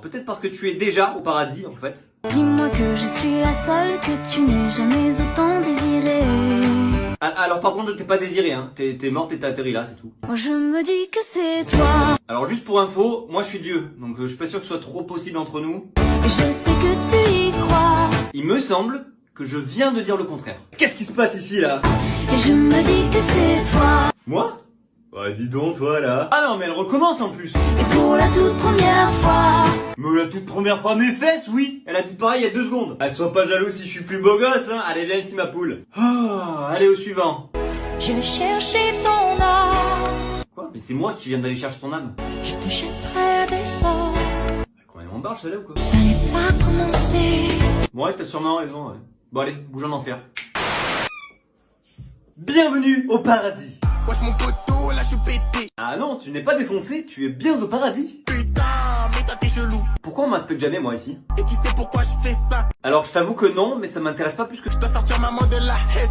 peut-être parce que tu es déjà au paradis en fait. Dis-moi que je suis la seule que tu n'aies jamais autant désirée. Ah, Alors par contre t'es pas désiré hein, t'es morte et t'es atterri là, c'est tout. Moi je me dis que c'est toi. Alors juste pour info, moi je suis Dieu, donc euh, je suis pas sûr que ce soit trop possible entre nous. Et je sais que tu y crois. Il me semble que je viens de dire le contraire. Qu'est-ce qui se passe ici là? Et je me dis que c'est toi. Moi? Bah dis donc toi là. Ah non mais elle recommence en plus. Et pour la toute première fois. Mais la toute première fois mes fesses, oui Elle a dit pareil il y a deux secondes. Ah, sois pas jaloux si je suis plus beau gosse, hein Allez viens ici ma poule. Ah, allez au suivant. Je vais chercher ton âme. Quoi? Mais c'est moi qui viens d'aller chercher ton âme. Je te jetterai des sorts. Bah, Combien de barge celle-là ou quoi? N'allez pas commencer. Bon ouais, t'as sûrement raison, ouais. Bon allez, bouge en enfer. Bienvenue au paradis Wesh mon poteau, là je suis pété. Ah non, tu n'es pas défoncé, tu es bien au paradis chelou. Pourquoi on m'inspecte jamais moi ici? Et tu sais pourquoi je fais ça? Alors je t'avoue que non, mais ça m'intéresse pas plus que... Je dois sortir maman de la haisse.